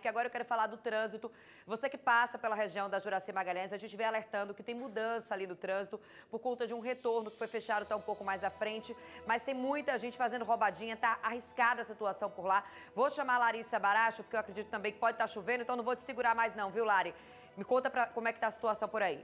porque agora eu quero falar do trânsito. Você que passa pela região da Juraci Magalhães, a gente vem alertando que tem mudança ali no trânsito por conta de um retorno que foi fechado, está um pouco mais à frente, mas tem muita gente fazendo roubadinha, tá arriscada a situação por lá. Vou chamar a Larissa Baracho, porque eu acredito também que pode estar tá chovendo, então não vou te segurar mais não, viu, Lari? Me conta pra, como é que está a situação por aí.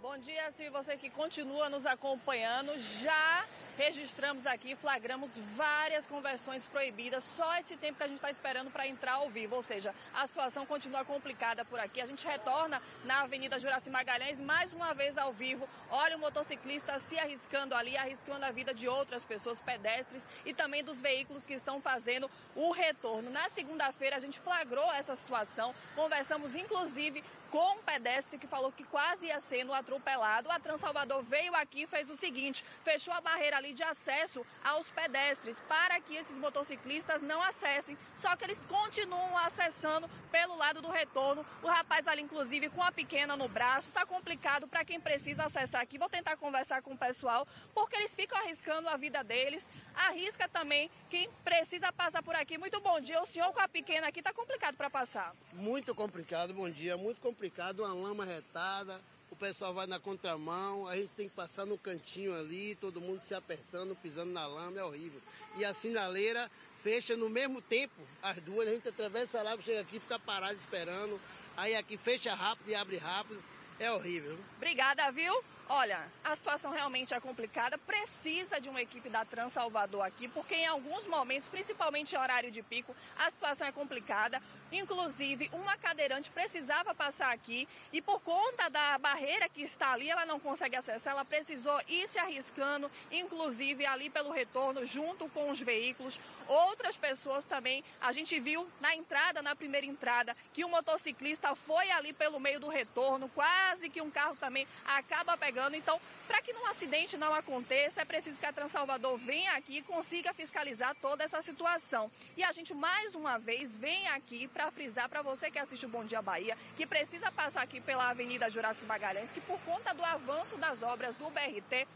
Bom dia, se você que continua nos acompanhando. Já registramos aqui, flagramos várias conversões proibidas. Só esse tempo que a gente está esperando para entrar ao vivo. Ou seja, a situação continua complicada por aqui. A gente retorna na Avenida Juraci Magalhães mais uma vez ao vivo. Olha o motociclista se arriscando ali, arriscando a vida de outras pessoas, pedestres e também dos veículos que estão fazendo o retorno. Na segunda-feira a gente flagrou essa situação. Conversamos inclusive com um pedestre que falou que quase ia atropelo atropelado, a Transalvador veio aqui e fez o seguinte: fechou a barreira ali de acesso aos pedestres para que esses motociclistas não acessem. Só que eles continuam acessando pelo lado do retorno. O rapaz ali, inclusive, com a pequena no braço, está complicado para quem precisa acessar aqui. Vou tentar conversar com o pessoal, porque eles ficam arriscando a vida deles. Arrisca também quem precisa passar por aqui. Muito bom dia. O senhor com a pequena aqui está complicado para passar. Muito complicado, bom dia. Muito complicado, uma lama retada o pessoal vai na contramão, a gente tem que passar no cantinho ali, todo mundo se apertando, pisando na lama, é horrível. E a sinaleira fecha no mesmo tempo, as duas, a gente atravessa lá, chega aqui, fica parado esperando, aí aqui fecha rápido e abre rápido, é horrível. Obrigada, viu? Olha, a situação realmente é complicada, precisa de uma equipe da Trans Salvador aqui, porque em alguns momentos, principalmente em horário de pico, a situação é complicada. Inclusive, uma cadeirante precisava passar aqui e por conta da barreira que está ali, ela não consegue acessar, ela precisou ir se arriscando, inclusive ali pelo retorno, junto com os veículos. Outras pessoas também, a gente viu na entrada, na primeira entrada, que o um motociclista foi ali pelo meio do retorno, quase que um carro também acaba pegando chegando. Então, para que um acidente não aconteça, é preciso que a Transalvador venha aqui e consiga fiscalizar toda essa situação. E a gente, mais uma vez, vem aqui para frisar para você que assiste o Bom Dia Bahia, que precisa passar aqui pela Avenida Juraci Magalhães, que por conta do avanço das obras do BRT,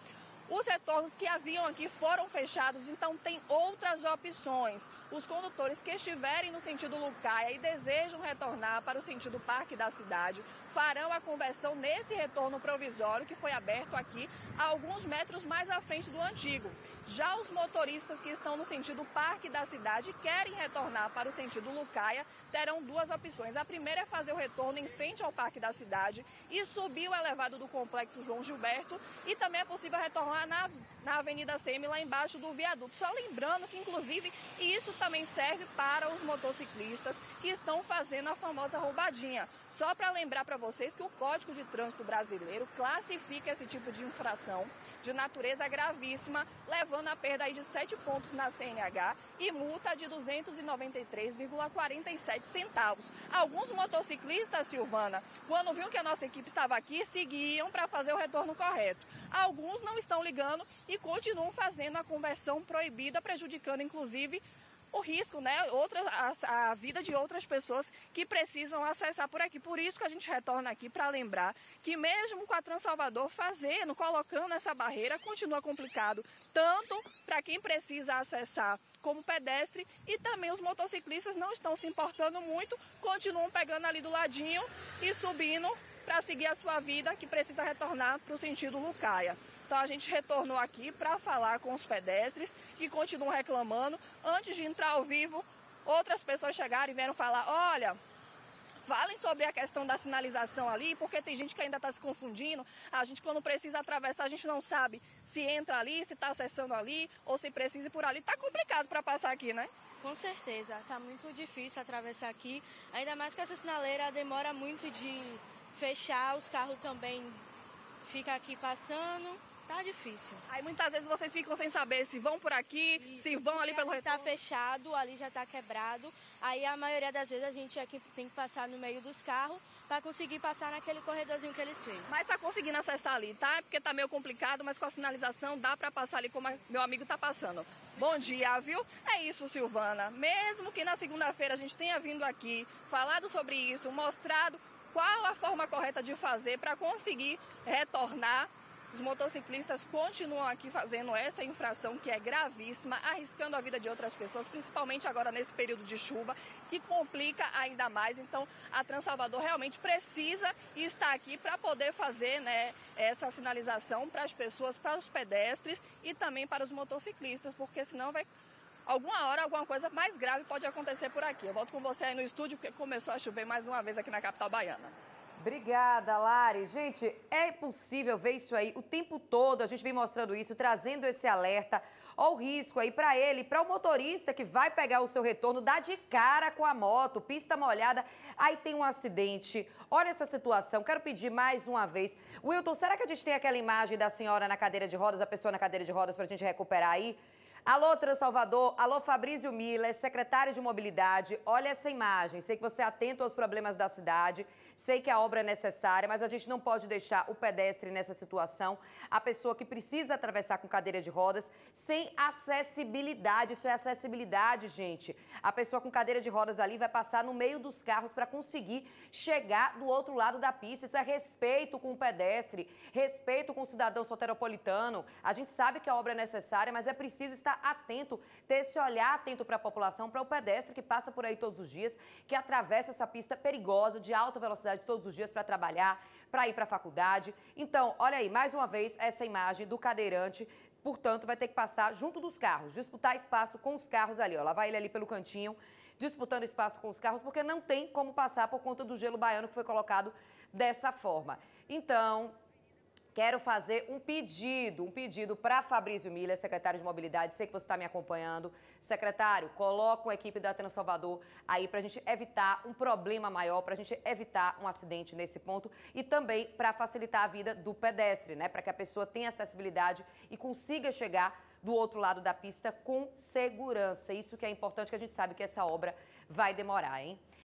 os retornos que haviam aqui foram fechados, então tem outras opções. Os condutores que estiverem no sentido Lucaia e desejam retornar para o sentido Parque da Cidade farão a conversão nesse retorno provisório que foi aberto aqui a alguns metros mais à frente do antigo. Já os motoristas que estão no sentido Parque da Cidade e querem retornar para o sentido Lucaia terão duas opções. A primeira é fazer o retorno em frente ao Parque da Cidade e subir o elevado do complexo João Gilberto e também é possível retornar lá na, na Avenida Semi, lá embaixo do viaduto. Só lembrando que, inclusive, isso também serve para os motociclistas que estão fazendo a famosa roubadinha. Só para lembrar para vocês que o Código de Trânsito Brasileiro classifica esse tipo de infração de natureza gravíssima, levando a perda aí de 7 pontos na CNH e multa de 293,47 centavos. Alguns motociclistas, Silvana, quando viram que a nossa equipe estava aqui, seguiam para fazer o retorno correto. Alguns não estão ligando e continuam fazendo a conversão proibida, prejudicando inclusive o risco, né? Outra, a, a, vida de outras pessoas que precisam acessar por aqui. Por isso que a gente retorna aqui para lembrar que mesmo com a Transalvador fazendo, colocando essa barreira, continua complicado, tanto para quem precisa acessar como pedestre e também os motociclistas não estão se importando muito, continuam pegando ali do ladinho e subindo para seguir a sua vida que precisa retornar para o sentido Lucaia. Então a gente retornou aqui para falar com os pedestres que continuam reclamando. Antes de entrar ao vivo, outras pessoas chegaram e vieram falar: olha, falem sobre a questão da sinalização ali, porque tem gente que ainda está se confundindo. A gente, quando precisa atravessar, a gente não sabe se entra ali, se está acessando ali, ou se precisa ir por ali. Está complicado para passar aqui, né? Com certeza, está muito difícil atravessar aqui. Ainda mais que essa sinaleira demora muito de fechar, os carros também ficam aqui passando. Tá difícil. Aí muitas vezes vocês ficam sem saber se vão por aqui, se vão ali pelo retorno. Tá fechado, ali já tá quebrado. Aí a maioria das vezes a gente aqui tem que passar no meio dos carros para conseguir passar naquele corredorzinho que eles fez. Mas tá conseguindo acessar ali, tá? É porque tá meio complicado, mas com a sinalização dá para passar ali como meu amigo tá passando. Bom dia, viu? É isso, Silvana. Mesmo que na segunda-feira a gente tenha vindo aqui, falado sobre isso, mostrado qual a forma correta de fazer para conseguir retornar Os motociclistas continuam aqui fazendo essa infração que é gravíssima, arriscando a vida de outras pessoas, principalmente agora nesse período de chuva, que complica ainda mais. Então, a Transalvador realmente precisa estar aqui para poder fazer né, essa sinalização para as pessoas, para os pedestres e também para os motociclistas, porque senão vai alguma hora alguma coisa mais grave pode acontecer por aqui. Eu volto com você aí no estúdio, porque começou a chover mais uma vez aqui na capital baiana. Obrigada, Lari. Gente, é possível ver isso aí o tempo todo. A gente vem mostrando isso, trazendo esse alerta. Olha o risco aí para ele, para o motorista que vai pegar o seu retorno, dá de cara com a moto, pista molhada, aí tem um acidente. Olha essa situação. Quero pedir mais uma vez. Wilton, será que a gente tem aquela imagem da senhora na cadeira de rodas, a pessoa na cadeira de rodas, para a gente recuperar aí? Alô, Transalvador. Alô, Fabrício Miller, secretário de Mobilidade. Olha essa imagem. Sei que você é atento aos problemas da cidade. Sei que a obra é necessária, mas a gente não pode deixar o pedestre nessa situação. A pessoa que precisa atravessar com cadeira de rodas sem acessibilidade. Isso é acessibilidade, gente. A pessoa com cadeira de rodas ali vai passar no meio dos carros para conseguir chegar do outro lado da pista. Isso é respeito com o pedestre, respeito com o cidadão soteropolitano. A gente sabe que a obra é necessária, mas é preciso estar atento, ter esse olhar atento para a população, para o pedestre que passa por aí todos os dias, que atravessa essa pista perigosa de alta velocidade todos os dias para trabalhar, para ir para a faculdade. Então, olha aí, mais uma vez, essa imagem do cadeirante portanto, vai ter que passar junto dos carros, disputar espaço com os carros ali. Ó. Lá vai ele ali pelo cantinho, disputando espaço com os carros, porque não tem como passar por conta do gelo baiano que foi colocado dessa forma. Então, quero fazer um pedido, um pedido para Fabrício Miller, secretário de Mobilidade. Sei que você está me acompanhando. Secretário, coloca a equipe da Trans Salvador aí para a gente evitar um problema maior, para a gente evitar um acidente nesse ponto e também para facilitar a vida do pedestre, né? Para que a pessoa tenha acessibilidade e consiga chegar do outro lado da pista com segurança. Isso que é importante, que a gente sabe que essa obra vai demorar, hein?